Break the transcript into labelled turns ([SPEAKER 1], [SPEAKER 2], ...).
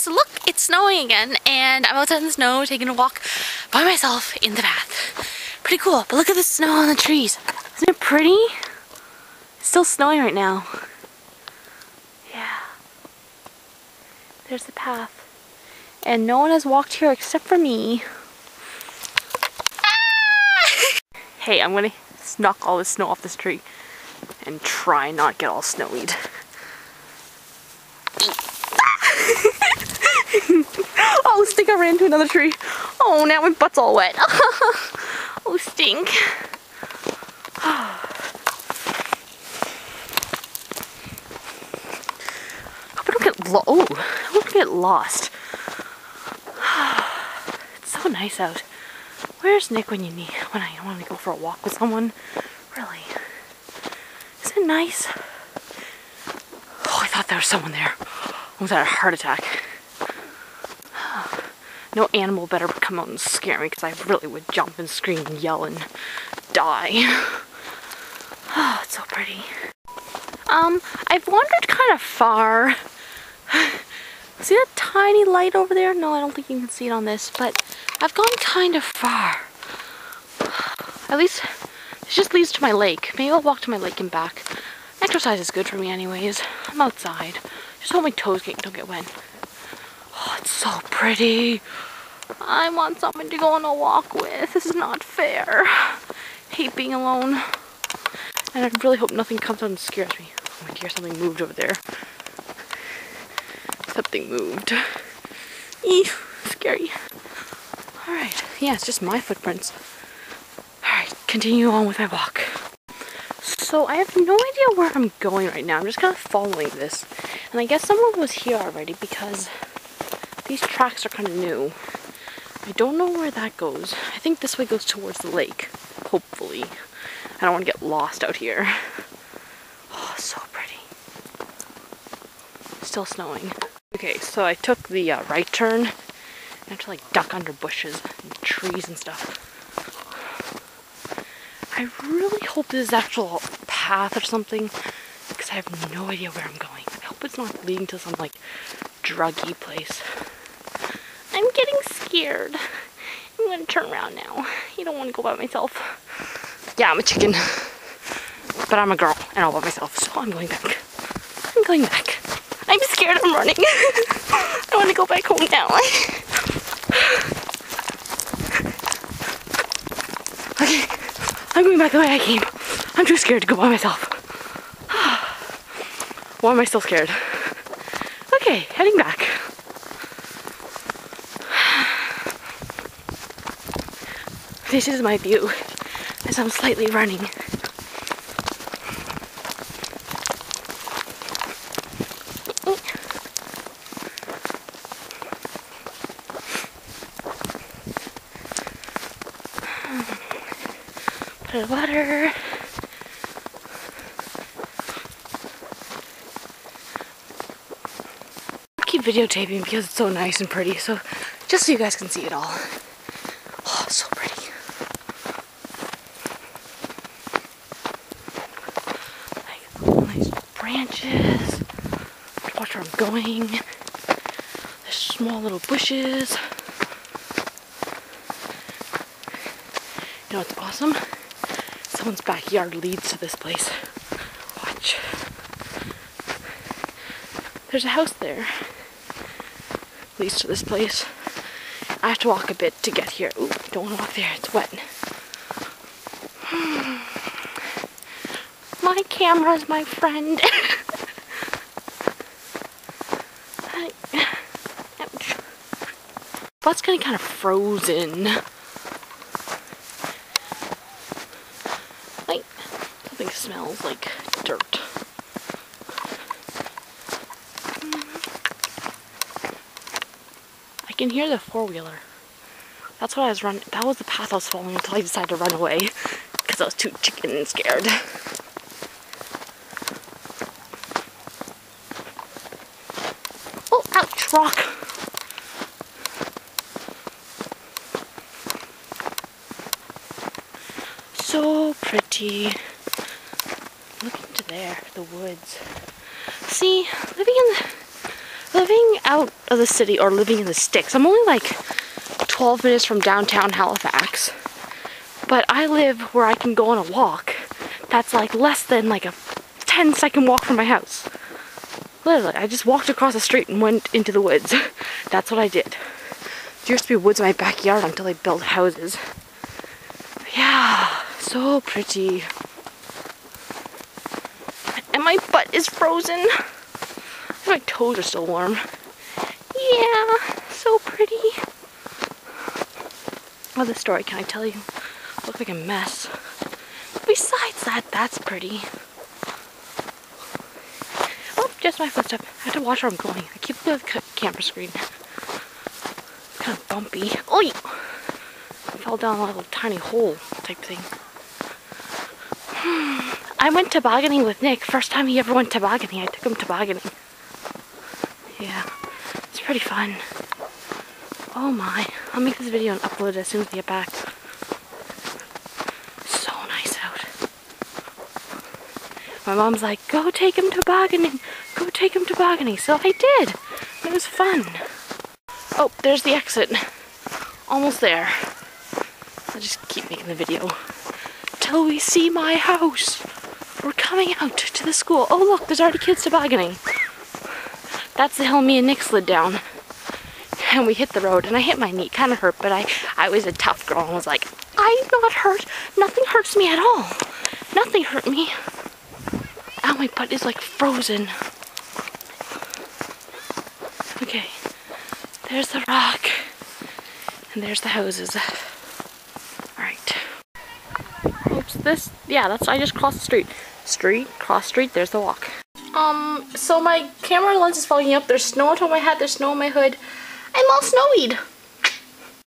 [SPEAKER 1] guys, look, it's snowing again, and I'm outside in the snow taking a walk by myself in the path. Pretty cool, but look at the snow on the trees. Isn't it pretty? It's still snowing right now. Yeah. There's the path. And no one has walked here except for me. Ah! hey, I'm gonna knock all this snow off this tree and try not get all snowied. oh, stink, I ran into another tree. Oh, now my butt's all wet. oh, stink. I don't get lo oh, I don't get lost. it's so nice out. Where's Nick when you need when I want to go for a walk with someone? Really? Isn't it nice? Oh, I thought there was someone there. I almost had a heart attack. No animal better come out and scare me because I really would jump and scream and yell and die. Oh, it's so pretty. Um, I've wandered kind of far. See that tiny light over there? No, I don't think you can see it on this, but I've gone kind of far. At least, it just leads to my lake. Maybe I'll walk to my lake and back. Exercise is good for me anyways. I'm outside. Just hope my toes don't get wet. Oh, it's so pretty. I want someone to go on a walk with. This is not fair. hate being alone. And I really hope nothing comes out and scares me. Oh my dear, something moved over there. Something moved. Eee, scary. Alright, yeah, it's just my footprints. Alright, continue on with my walk. So I have no idea where I'm going right now. I'm just kind of following this. And I guess someone was here already because these tracks are kind of new. I don't know where that goes. I think this way goes towards the lake, hopefully. I don't want to get lost out here. Oh, so pretty. Still snowing. Okay, so I took the uh, right turn. I have to like duck under bushes and trees and stuff. I really hope this is actual path or something because I have no idea where I'm going. I hope it's not leading to some like druggy place. I'm getting scared. I'm gonna turn around now. You don't want to go by myself. Yeah, I'm a chicken. But I'm a girl and all by myself, so I'm going back. I'm going back. I'm scared I'm running. I want to go back home now. okay, I'm going back the way I came. I'm too scared to go by myself. Why am I still scared? Okay, heading back. This is my view as I'm slightly running. Put of water. Keep videotaping because it's so nice and pretty, so just so you guys can see it all. Oh, so pretty. Branches. Watch where I'm going. There's small little bushes. You know what's awesome? Someone's backyard leads to this place. Watch. There's a house there. Leads to this place. I have to walk a bit to get here. Ooh, don't want to walk there. It's wet. my camera's my friend. Butt's getting kind of frozen. Like, something smells like dirt. I can hear the four-wheeler. That's what I was running. That was the path I was following until I decided to run away because I was too chicken scared. rock. So pretty. Look into there, the woods. See, living in the, living out of the city or living in the sticks. I'm only like 12 minutes from downtown Halifax. But I live where I can go on a walk that's like less than like a 10 second walk from my house. Literally, I just walked across the street and went into the woods. that's what I did. There used to be woods in my backyard until they built houses. So pretty. And my butt is frozen. My toes are still warm. Yeah, so pretty. What other story can I tell you? Look like a mess. Besides that, that's pretty. Oh, just my footstep. I have to watch where I'm going. I keep looking at the camera screen. It's kind of bumpy. Oh, fell down a little tiny hole type thing. I went tobogganing with Nick. First time he ever went tobogganing. I took him tobogganing. Yeah, it's pretty fun. Oh my. I'll make this video and upload it as soon as we get back. So nice out. My mom's like, go take him tobogganing. Go take him tobogganing. So I did. It was fun. Oh, there's the exit. Almost there. I'll just keep making the video. Till we see my house. We're coming out to the school. Oh look, there's already kids tobogganing. That's the hill me and Nick slid down and we hit the road and I hit my knee, kind of hurt, but I, I was a tough girl and was like, I'm not hurt. Nothing hurts me at all. Nothing hurt me. Ow, my butt is like frozen. Okay, there's the rock and there's the houses. All right. This, yeah, that's, I just crossed the street. Street, cross street, there's the walk. Um, so my camera lens is fogging up. There's snow on top of my hat, there's snow on my hood. I'm all snowied.